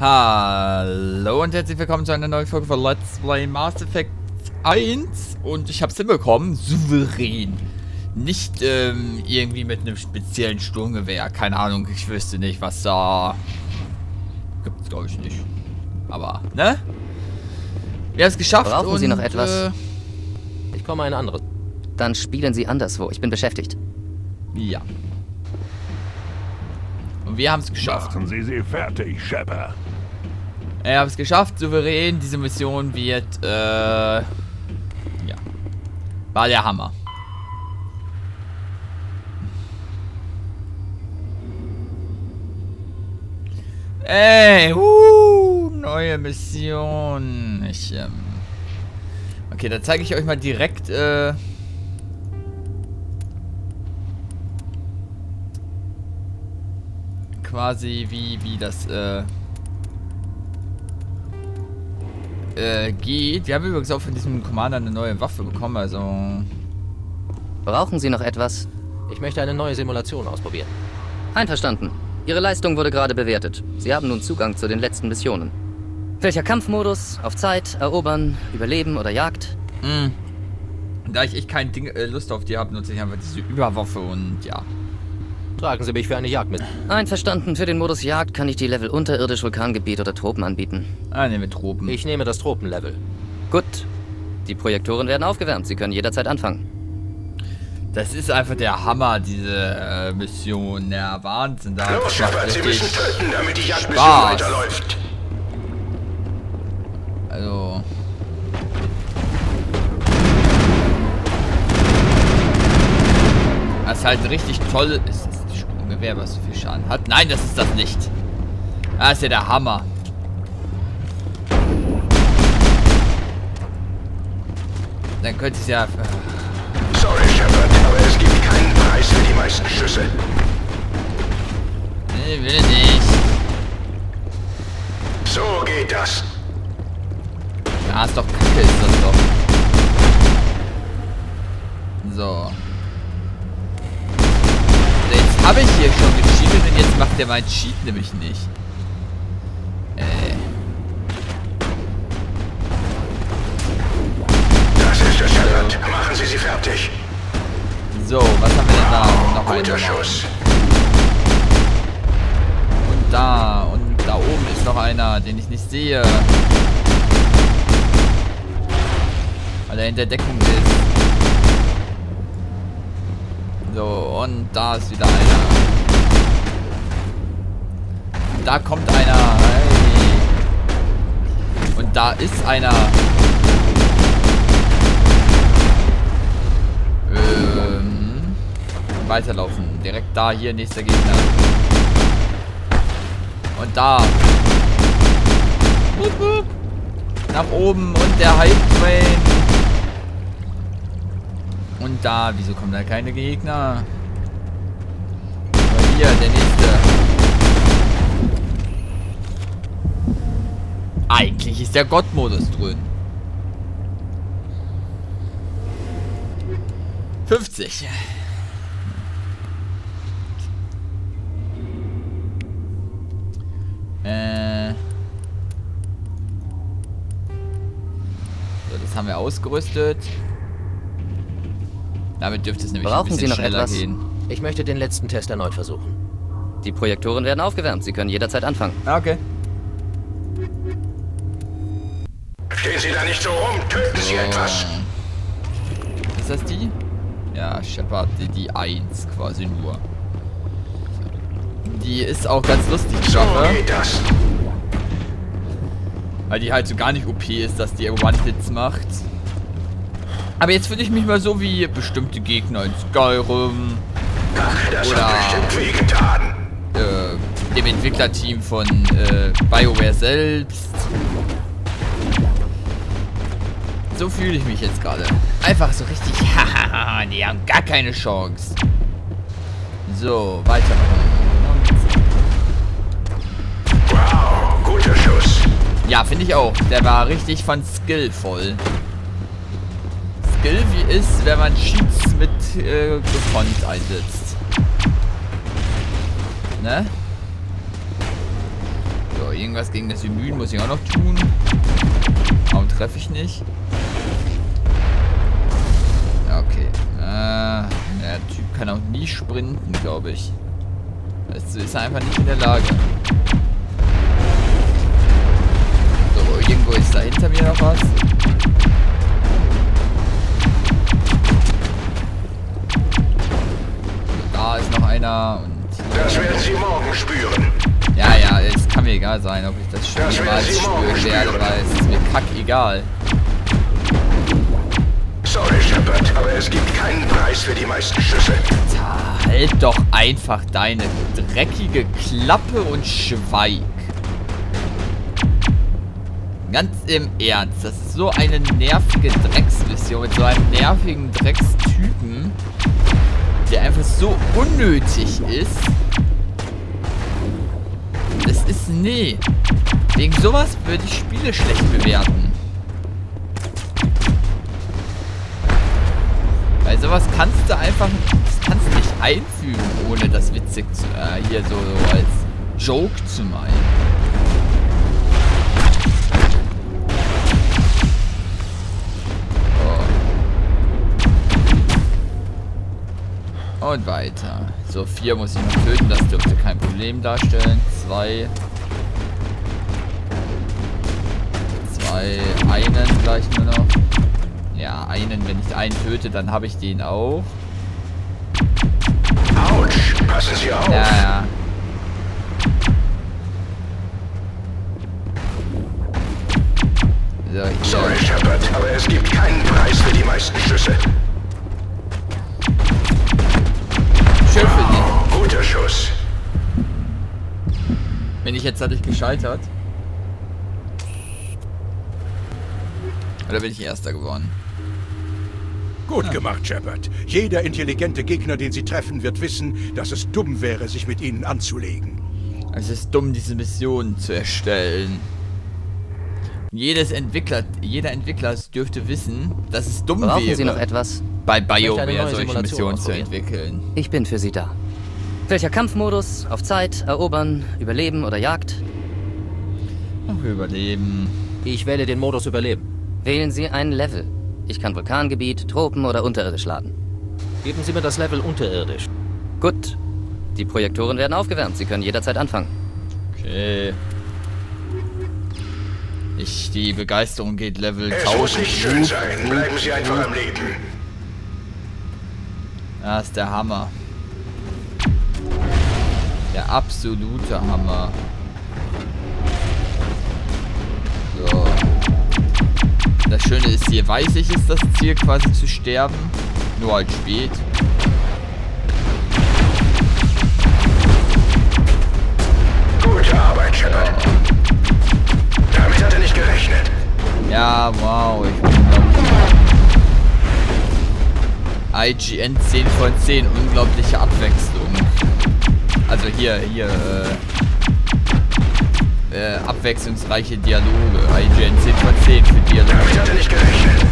Hallo und herzlich willkommen zu einer neuen Folge von Let's Play Mass Effect 1 und ich habe es hinbekommen, souverän. Nicht ähm, irgendwie mit einem speziellen Sturmgewehr, keine Ahnung, ich wüsste nicht, was da gibt es glaube ich nicht. Aber, ne? Wir haben es geschafft Brauchen und, Sie noch etwas? Äh, Ich komme ein anderes. Dann spielen Sie anderswo. Ich bin beschäftigt. ja. Und wir haben es geschafft. Machen Sie sie fertig, Shepard. Ich habe es geschafft, souverän. Diese Mission wird, äh, ja, war der Hammer. Ey, uh, neue Mission. Ich, ähm, okay, dann zeige ich euch mal direkt, äh, quasi wie, wie das, äh, äh, geht. Wir haben übrigens auch von diesem Commander eine neue Waffe bekommen, also... Brauchen Sie noch etwas? Ich möchte eine neue Simulation ausprobieren. Einverstanden. Ihre Leistung wurde gerade bewertet. Sie haben nun Zugang zu den letzten Missionen. Welcher Kampfmodus? Auf Zeit, Erobern, Überleben oder Jagd? Mh. Da ich echt keine Ding, äh, Lust auf die habe, nutze ich einfach diese Überwaffe und ja. Tragen Sie mich für eine Jagd mit. Einverstanden. Für den Modus Jagd kann ich die Level unterirdisch Vulkangebiet oder Tropen anbieten. Ah, ne, mit Tropen. Ich nehme das Tropenlevel. Gut. Die Projektoren werden aufgewärmt. Sie können jederzeit anfangen. Das ist einfach der Hammer, diese äh, Mission. Der Wahnsinn. Da Los, Shepard, Sie müssen töten, damit die Jagdmission Spaß. weiterläuft. Also. Was halt richtig toll ist, ist Sturmgewehr, was so viel Schaden hat. Nein, das ist das nicht. Das ist ja der Hammer. Dann könnte ich ja. Sorry, Shepard, aber es gibt keinen Preis für die meisten Schüsse. Nee, will nicht. So geht das. Ja, ist doch kacke, ist das doch. So. Habe ich hier schon gecheatet und jetzt macht der mein Cheat nämlich nicht. Äh. Das ist es, Shepard. Machen Sie sie fertig. So, was haben wir denn da? Noch Guter einen. Schuss. Und da. Und da oben ist noch einer, den ich nicht sehe. Weil er hinter Deckung ist. So, und da ist wieder einer. Da kommt einer. Hey. Und da ist einer. Ähm, weiterlaufen. Direkt da, hier, nächster Gegner. Und da. Nach oben und der Hype Train. Da, wieso kommen da keine Gegner? Hier, der nächste. Eigentlich ist der Gott-Modus drin. 50. Äh. So, das haben wir ausgerüstet. Damit dürfte es nämlich Brauchen ein bisschen Sie noch schneller etwas? gehen. Ich möchte den letzten Test erneut versuchen. Die Projektoren werden aufgewärmt. Sie können jederzeit anfangen. Ah, Okay. Stehen Sie da nicht so rum. Töten Sie etwas. Ist das die? Ja, Shepard, die, die 1 quasi nur. Die ist auch ganz lustig, die So Waffe. geht das. Weil die halt so gar nicht OP ist, dass die One-Hits macht. Aber jetzt fühle ich mich mal so wie bestimmte Gegner in Skyrim, das Oder- äh, dem Entwicklerteam von äh, BioWare selbst. So fühle ich mich jetzt gerade. Einfach so richtig, hahaha, die haben gar keine Chance. So, weitermachen. Wow, guter Schuss. Ja, finde ich auch. Der war richtig von skillvoll. Skill wie ist, wenn man Cheats mit äh, gekonnt einsetzt. Ne? So, irgendwas gegen das Immun muss ich auch noch tun. Warum treffe ich nicht? Okay. Äh, der Typ kann auch nie sprinten, glaube ich. Das ist einfach nicht in der Lage. So, irgendwo ist da hinter mir noch was. Da ist noch einer und Das werden Sie morgen spüren. ja, ja, es kann mir egal sein, ob ich das schon morgen spüren werde, weil es ist mir kack egal. Sorry, Shepard, aber es gibt keinen Preis für die meisten Schüsse. Da, halt doch einfach deine dreckige Klappe und schweig. Ganz im Ernst, das ist so eine nervige Drecksmission mit so einem nervigen Dreckstypen, der einfach so unnötig ist. Das ist, nee. Wegen sowas würde ich Spiele schlecht bewerten. Weil sowas kannst du einfach, das kannst du nicht einfügen, ohne das witzig zu, äh, hier so, so als Joke zu meinen. Und weiter. So, vier muss ich noch töten, das dürfte kein Problem darstellen. Zwei. Zwei, einen gleich nur noch. Ja, einen, wenn ich einen töte, dann habe ich den auch. Autsch, passen Sie auf. Ja, ja. So, Sorry. Shepard, aber es gibt keinen Preis für die meisten Schüsse. Ich jetzt dadurch gescheitert? Oder bin ich Erster geworden? Gut gemacht, Shepard. Jeder intelligente Gegner, den Sie treffen, wird wissen, dass es dumm wäre, sich mit Ihnen anzulegen. Es ist dumm, diese Mission zu erstellen. Jedes Entwickler, jeder Entwickler dürfte wissen, dass es dumm Brauchen wäre, Sie noch etwas? bei BioWare solche Missionen zu entwickeln. Ich bin für Sie da. Welcher Kampfmodus? Auf Zeit, erobern, überleben oder Jagd? Ach, überleben. Ich wähle den Modus Überleben. Wählen Sie ein Level. Ich kann Vulkangebiet, Tropen oder unterirdisch laden. Geben Sie mir das Level unterirdisch. Gut. Die Projektoren werden aufgewärmt. Sie können jederzeit anfangen. Okay. Ich, die Begeisterung geht Level Es muss 1000. nicht schön sein. Bleiben Sie einfach am Leben. Das ist der Hammer. Der absolute Hammer. So. Das Schöne ist, hier weiß ich, ist das Ziel quasi zu sterben. Nur halt spät. Gute Arbeit, Shepard. Damit hat er nicht gerechnet. Ja, wow. Ich bin IGN 10 von 10. Unglaubliche Abwechslung. Also hier, hier, äh, äh, abwechslungsreiche Dialoge. IGN 10 von 10 für Dialoge. Damit hat nicht gerechnet.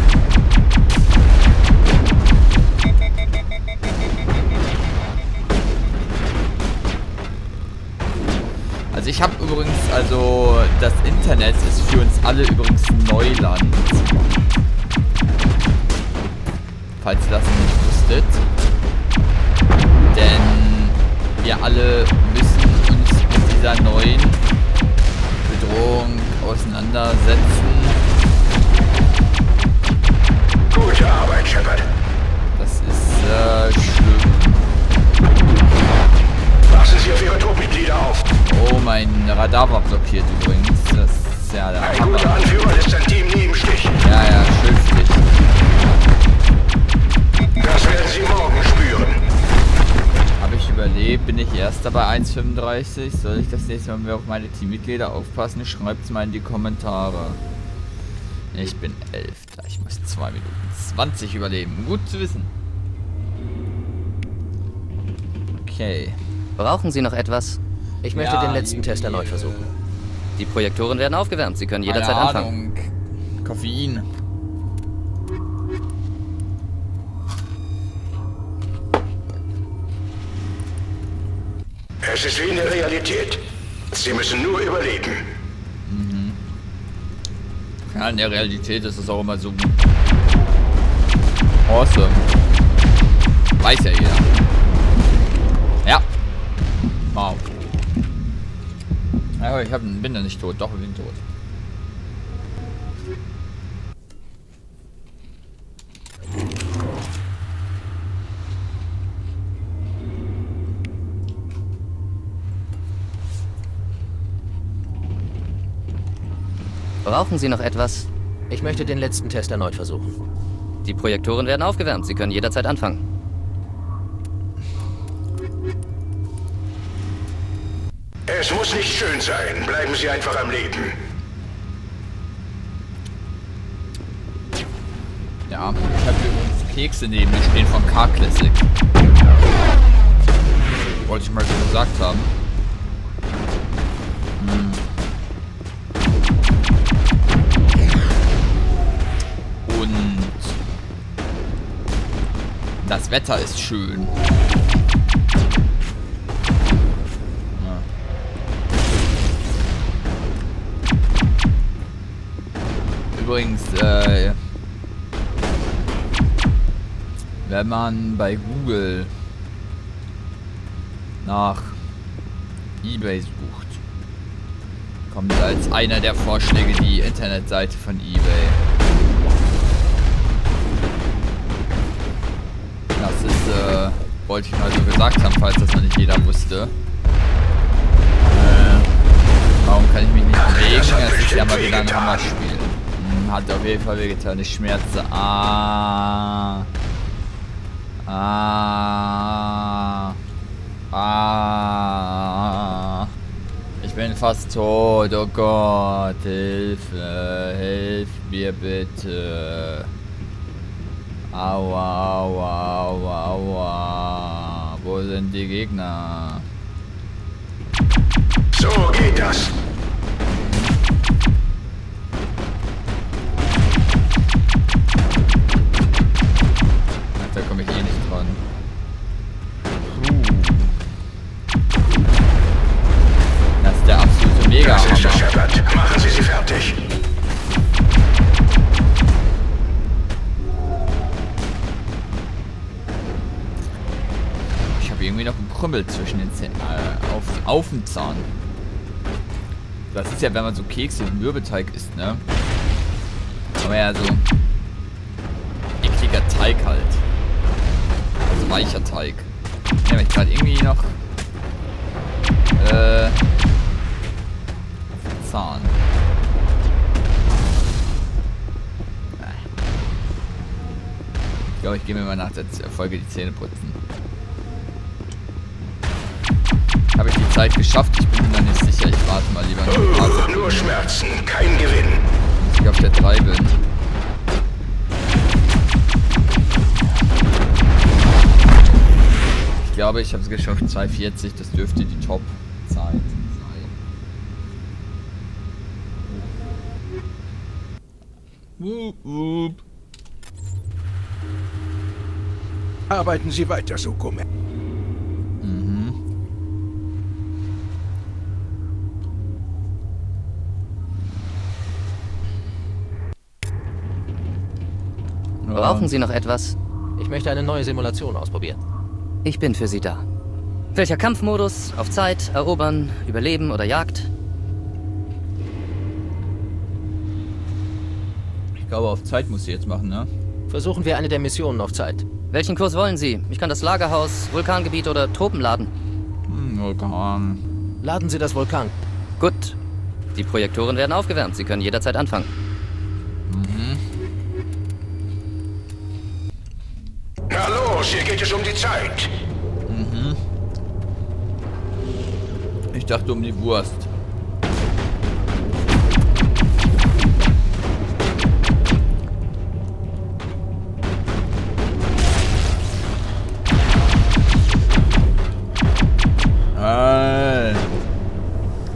Also ich habe übrigens, also das Internet ist für uns alle übrigens Neuland. Falls ihr das nicht wusstet. Denn wir alle müssen uns mit dieser neuen Bedrohung auseinandersetzen. Gute Arbeit, Shepard. Das ist äh, schlimm. Passen Sie auf Ihre Truppmitglieder auf. Oh, mein Radar war blockiert übrigens. Das ist ja der Ein guter Anführer lässt sein Team nie im Stich. Ja, ja, schön für dich. Bin ich Erster bei 1,35? Soll ich das nächste Mal mehr auf meine Teammitglieder aufpassen? Schreibt es mal in die Kommentare. Ich bin Elfter. Ich muss 2 Minuten 20 überleben. Gut zu wissen. Okay. Brauchen Sie noch etwas? Ich möchte Ja, den letzten Test erneut versuchen. Die Projektoren werden aufgewärmt. Sie können jederzeit anfangen. Koffein. Es ist wie eine Realität. Sie müssen nur überleben. Mhm. Ja, in der Realität ist es auch immer so awesome. Weiß ja jeder. Ja. Wow. Aber ich hab, bin ja nicht tot. Doch, ich bin tot. Brauchen Sie noch etwas? Ich möchte den letzten Test erneut versuchen. Die Projektoren werden aufgewärmt. Sie können jederzeit anfangen. Es muss nicht schön sein. Bleiben Sie einfach am Leben. Ja, ich habe übrigens Kekse neben mir stehen von Car Classic. Wollte ich mal so gesagt haben. Das Wetter ist schön. Übrigens, äh, wenn man bei Google nach eBay sucht, kommt als einer der Vorschläge die Internetseite von eBay. Äh, wollte ich mal so gesagt haben, falls das noch nicht jeder wusste. Äh, warum kann ich mich nicht bewegen? Es ist ja mal wieder ein Hammerspiel. Hm, hat auf jeden Fall wehgetan. Ich schmerze. Ah. Ah. Ah. Ich bin fast tot. Oh Gott. Hilfe. Hilf mir bitte. Aua, aua, aua, aua. Wo sind die Gegner? So geht das. Da komme ich eh nicht dran. Das ist der absolute mega Das ist es, Hammer. Shepard. Machen Sie sie fertig. Irgendwie noch einen Krümmel zwischen den Zähnen. Äh, auf, auf dem Zahn. Das ist ja, wenn man so Kekse wie Mürbeteig isst, ne? Aber ja, so ekliger Teig halt. Also weicher Teig. Ja, aber ich gerade irgendwie noch äh, Zahn. Ich glaube, ich gehe mir mal nach der Folge die Zähne putzen. Habe ich die Zeit geschafft? Ich bin mir da nicht sicher. Ich warte mal lieber noch Sekunden, nur Schmerzen, kein Gewinn. bis ich auf der 3 bin. Ich glaube, ich habe es geschafft. 2,40. Das dürfte die Top-Zeit sein. Wup, wup. Arbeiten Sie weiter so, Gumme. Brauchen Sie noch etwas? Ich möchte eine neue Simulation ausprobieren. Ich bin für Sie da. Welcher Kampfmodus? Auf Zeit, erobern, überleben oder Jagd? Ich glaube, auf Zeit muss sie jetzt machen, ne? Versuchen wir eine der Missionen auf Zeit. Welchen Kurs wollen Sie? Ich kann das Lagerhaus, Vulkangebiet oder Tropen laden. Hm, Vulkan. Laden Sie das Vulkan. Gut. Die Projektoren werden aufgewärmt. Sie können jederzeit anfangen. Zeit. Ich dachte um die Wurst.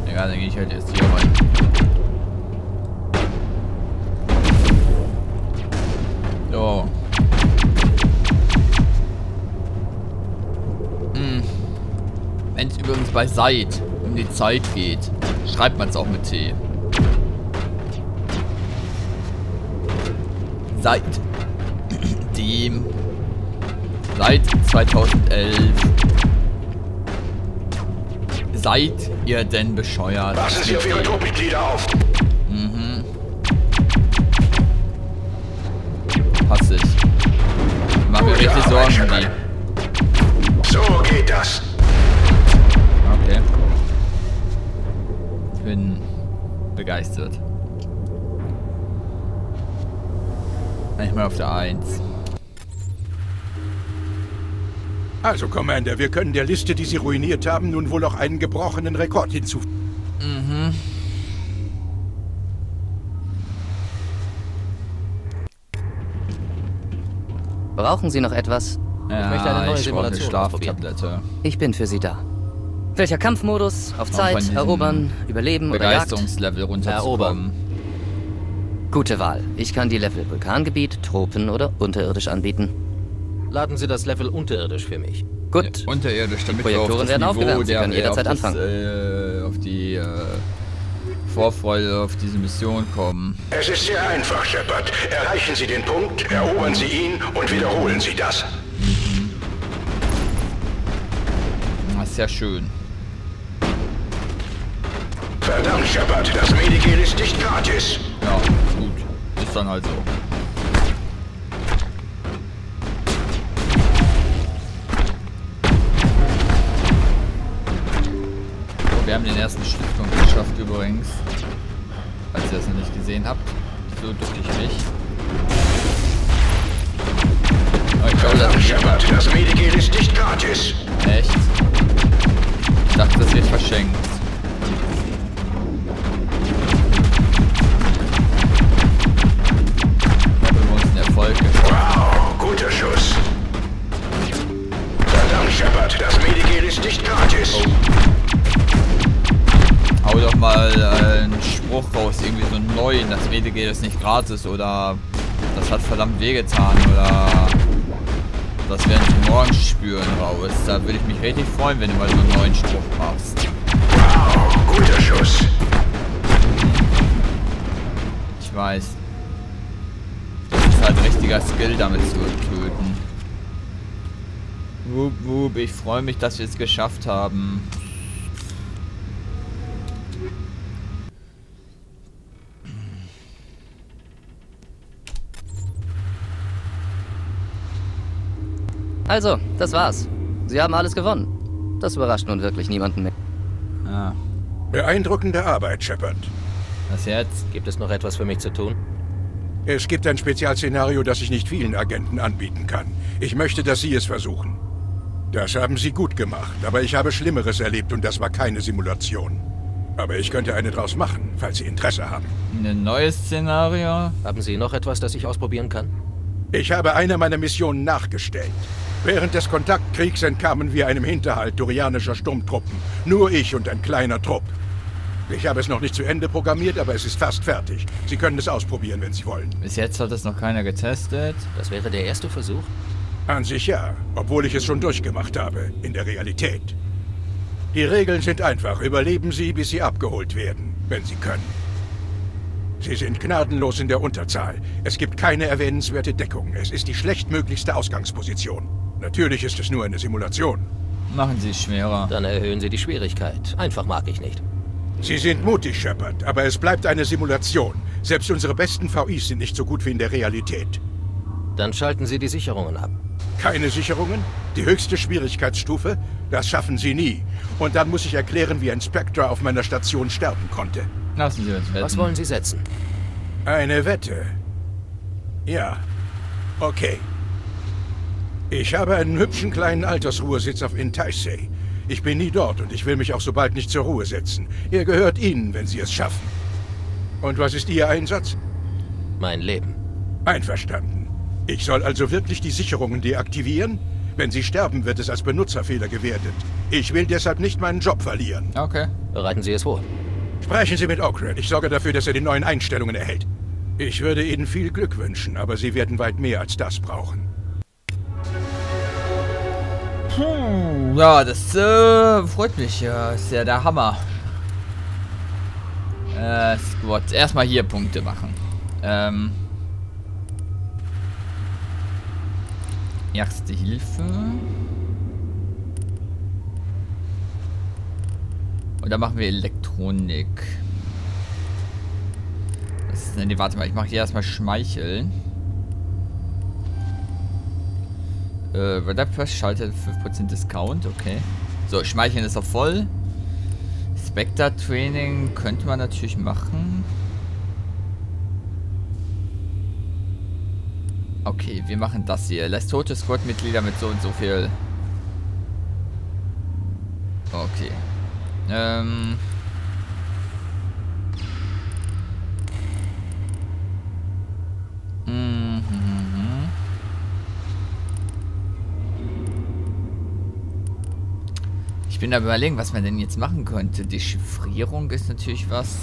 Egal, dann gehe ich halt jetzt hier bei Seid um die Zeit geht, schreibt man es auch mit T. seit dem seit 2011 seid ihr denn bescheuert? Passen Sie auf Ihre Truppmitglieder auf. Pass ich. Mach mir richtig Sorgen um die. So geht das. Bin begeistert. Ich mal auf der 1. Also, Commander, wir können der Liste, die Sie ruiniert haben, nun wohl auch einen gebrochenen Rekord hinzufügen. Brauchen Sie noch etwas? Ja, möchte eine neue ich Simulation Schlaftablette. Ich bin für Sie da. Welcher Kampfmodus? Auf Zeit, erobern, überleben oder Jagd? Begeisterungslevel runterzukommen. Gute Wahl. Ich kann die Level Vulkangebiet, Tropen oder unterirdisch anbieten. Laden Sie das Level unterirdisch für mich. Gut. Ja, unterirdisch, damit Projektoren wir auf das werden Niveau aufgewärmt. Sie können jederzeit auf das, anfangen. Äh, auf die äh, Vorfreude auf diese Mission kommen. Es ist sehr einfach, Shepard. Erreichen Sie den Punkt, erobern Sie ihn und wiederholen Sie das. Das ist ja schön. Verdammt, Shepard, das Medikit ist nicht gratis. Ja, gut. Ist dann halt so. So, wir haben den ersten Stiftpunkt geschafft übrigens. Falls ihr das noch nicht gesehen habt. So ducke ich mich. Oh, ich glaube, das Shepard, das Medikit ist nicht gratis. echt. Ich dachte, das wird verschenkt. Erfolg. Wow, guter Schuss. Verdammt, Shepard, das Medikit ist nicht gratis. Hau doch mal äh, einen Spruch raus, irgendwie so einen neuen, das Medikit ist nicht gratis oder das hat verdammt wehgetan oder das werden sie morgen spüren raus. Da würde ich mich richtig freuen, wenn du mal so einen neuen Spruch machst. Wow, guter Schuss. Ich weiß. Das ist halt richtiger Skill, damit zu töten. Wup, wup, ich freue mich, dass wir es geschafft haben. Also, das war's. Sie haben alles gewonnen. Das überrascht nun wirklich niemanden mehr. Ah, Beeindruckende Arbeit, Shepard. was jetzt? Gibt es noch etwas für mich zu tun? Es gibt ein Spezialszenario, das ich nicht vielen Agenten anbieten kann. Ich möchte, dass Sie es versuchen. Das haben Sie gut gemacht, aber ich habe Schlimmeres erlebt und das war keine Simulation. Aber ich könnte eine draus machen, falls Sie Interesse haben. Ein neues Szenario? Haben Sie noch etwas, das ich ausprobieren kann? Ich habe eine meiner Missionen nachgestellt. Während des Kontaktkriegs entkamen wir einem Hinterhalt dorianischer Sturmtruppen. Nur ich und ein kleiner Trupp. Ich habe es noch nicht zu Ende programmiert, aber es ist fast fertig. Sie können es ausprobieren, wenn Sie wollen. Bis jetzt hat das noch keiner getestet. Das wäre der erste Versuch. An sich ja, obwohl ich es schon durchgemacht habe, in der Realität. Die Regeln sind einfach. Überleben Sie, bis Sie abgeholt werden, wenn Sie können. Sie sind gnadenlos in der Unterzahl. Es gibt keine erwähnenswerte Deckung. Es ist die schlechtmöglichste Ausgangsposition. Natürlich ist es nur eine Simulation. Machen Sie es schwerer. Dann erhöhen Sie die Schwierigkeit. Einfach mag ich nicht. Sie sind mutig, Shepard, aber es bleibt eine Simulation. Selbst unsere besten VIs sind nicht so gut wie in der Realität. Dann schalten Sie die Sicherungen ab. Keine Sicherungen? Die höchste Schwierigkeitsstufe? Das schaffen Sie nie. Und dann muss ich erklären, wie ein Spectre auf meiner Station sterben konnte. Lassen Sie uns wetten. Was wollen Sie setzen? Eine Wette. Ja. Okay. Ich habe einen hübschen kleinen Altersruhesitz auf Intaisei. Ich bin nie dort und ich will mich auch so bald nicht zur Ruhe setzen. Er gehört Ihnen, wenn Sie es schaffen. Und was ist Ihr Einsatz? Mein Leben. Einverstanden. Ich soll also wirklich die Sicherungen deaktivieren? Wenn Sie sterben, wird es als Benutzerfehler gewertet. Ich will deshalb nicht meinen Job verlieren. Okay. Bereiten Sie es vor. Sprechen Sie mit Oakred. Ich sorge dafür, dass er die neuen Einstellungen erhält. Ich würde Ihnen viel Glück wünschen, aber Sie werden weit mehr als das brauchen. Puh, ja, das äh, freut mich. Ja, ist ja der Hammer. Äh, Squad. Erstmal hier Punkte machen. Ähm. Erste Hilfe. Und dann machen wir Elektronik. Was ist denn? Nee, warte mal, ich mache hier erstmal Schmeicheln. Äh, Radar schaltet 5% Discount, okay. So, Schmeicheln ist auch voll. Spectre Training könnte man natürlich machen. Okay, wir machen das hier. Lässt tote Squad-Mitglieder mit so und so viel. Okay. Ähm. Mhm. Ich bin da überlegen, was man denn jetzt machen könnte. Die Chiffrierung ist natürlich was.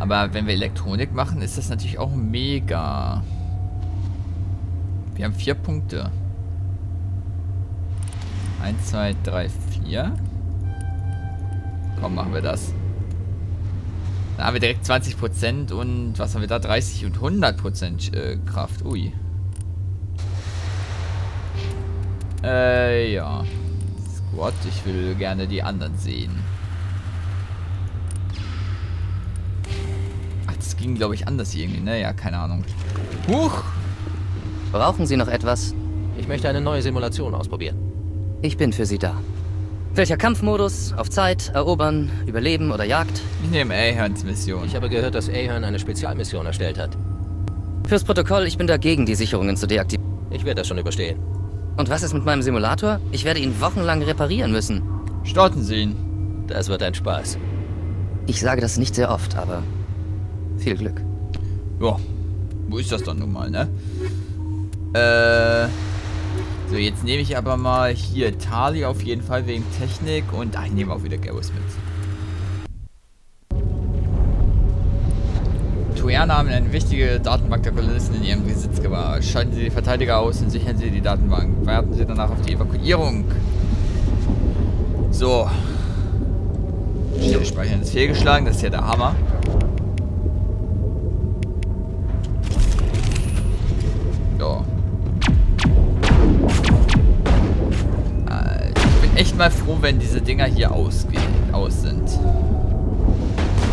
Aber wenn wir Elektronik machen, ist das natürlich auch mega. Wir haben vier Punkte. Eins, zwei, drei, vier. Komm, machen wir das. Da haben wir direkt 20% und was haben wir da? 30 und 100% äh, Kraft. Ui. Äh, ja. Squad, ich will gerne die anderen sehen. Ach, das ging, glaube ich, anders irgendwie, ne? Ja, keine Ahnung. Huch! Brauchen Sie noch etwas? Ich möchte eine neue Simulation ausprobieren. Ich bin für Sie da. Welcher Kampfmodus? Auf Zeit, erobern, überleben oder Jagd? Ich nehme Ahorns Mission. Ich habe gehört, dass Ahern eine Spezialmission erstellt hat. Fürs Protokoll, ich bin dagegen, die Sicherungen zu deaktivieren. Ich werde das schon überstehen. Und was ist mit meinem Simulator? Ich werde ihn wochenlang reparieren müssen. Starten Sie ihn. Das wird ein Spaß. Ich sage das nicht sehr oft, aber viel Glück. Ja, wo ist das dann nun mal, ne? Äh, so, jetzt nehme ich aber mal hier Tali auf jeden Fall wegen Technik und ach, ich nehme auch wieder Garrus mit. Tuerner haben eine wichtige Datenbank der Kolonisten in ihrem Besitz gewahrt. Schalten Sie die Verteidiger aus und sichern Sie die Datenbank. Warten Sie danach auf die Evakuierung. So. Speichern ist fehlgeschlagen, das ist ja der Hammer. Ja. Äh, Ich bin echt mal froh, wenn diese Dinger hier aus sind.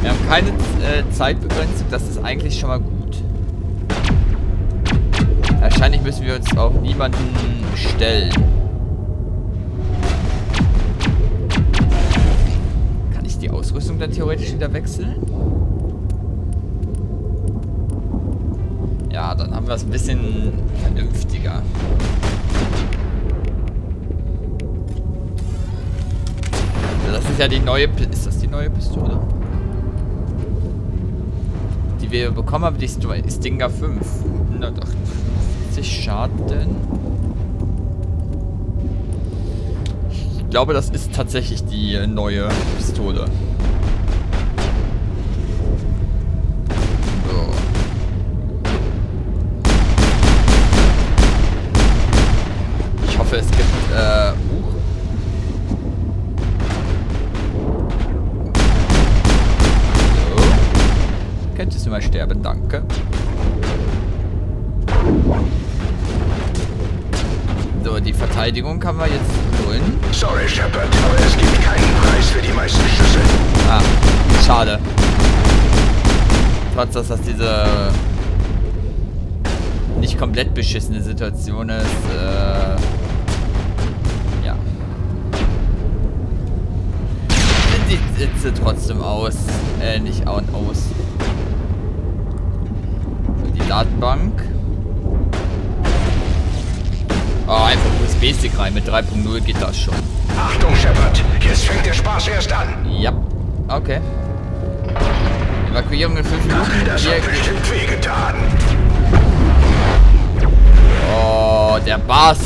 Wir haben keine äh, Zeitbegrenzung, das ist eigentlich schon mal gut. Wahrscheinlich müssen wir uns auch niemanden stellen. Kann ich die Ausrüstung dann theoretisch wieder wechseln? Ja, dann haben wir es ein bisschen vernünftiger. Das ist ja die neue... Pi- Ist das die neue Pistole? Die wir bekommen haben, die Stinger 5. 158 Schaden. Ich glaube, das ist tatsächlich die neue Pistole. Sterben, danke. So, die Verteidigung kann man jetzt holen. Sorry, Shepard, aber es gibt keinen Preis für die meisten Schüsse. Ah, schade. Trotz, dass das diese nicht komplett beschissene Situation ist, äh, ja. Die sitze trotzdem aus, äh, nicht aus. Datenbank. Oh, einfach USB-Stick rein, mit 3.0 geht das schon. Achtung, Shepard, jetzt fängt der Spaß erst an. Ja, okay. Evakuierung in 5 Minuten. Das hat bestimmt wehgetan. oh, der Bass.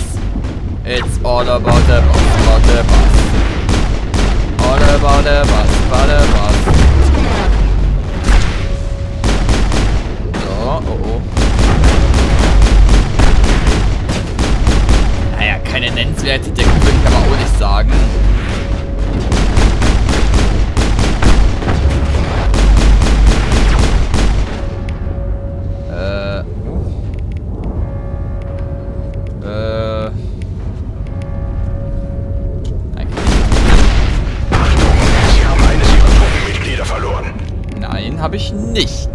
It's all about the bass, about the bass. All about the bass, about the bass. Oh, oh, oh. Naja, keine nennenswerte Deckung würde ich aber auch nicht sagen. Äh. Äh. Nein, habe ich nicht.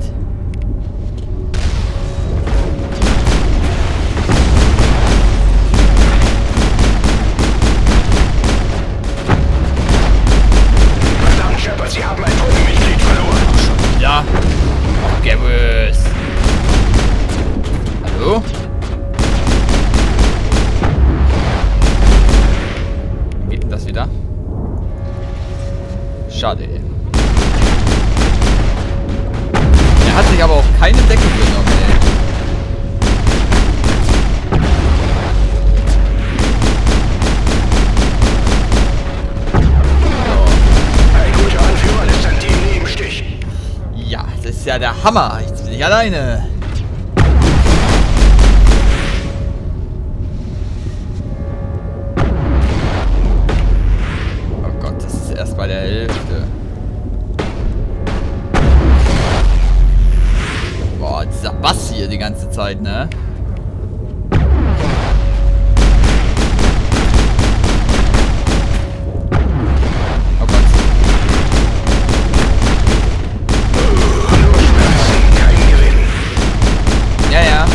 Aber auch keine Decke genommen, ey. Ja, das ist ja der Hammer. Jetzt bin ich alleine. Ja, ja.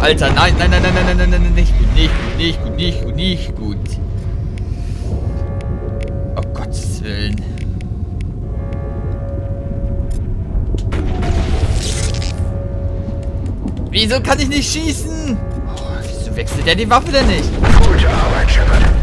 Alter, nein, nein, nein, nein, nein, nein, nein, nein, nicht gut, nicht gut, nicht gut, nicht gut, nicht gut. Oh Gottes Willen. Wieso kann ich nicht schießen? Oh, wieso wechselt er die Waffe denn nicht? Gute Arbeit, Shepard.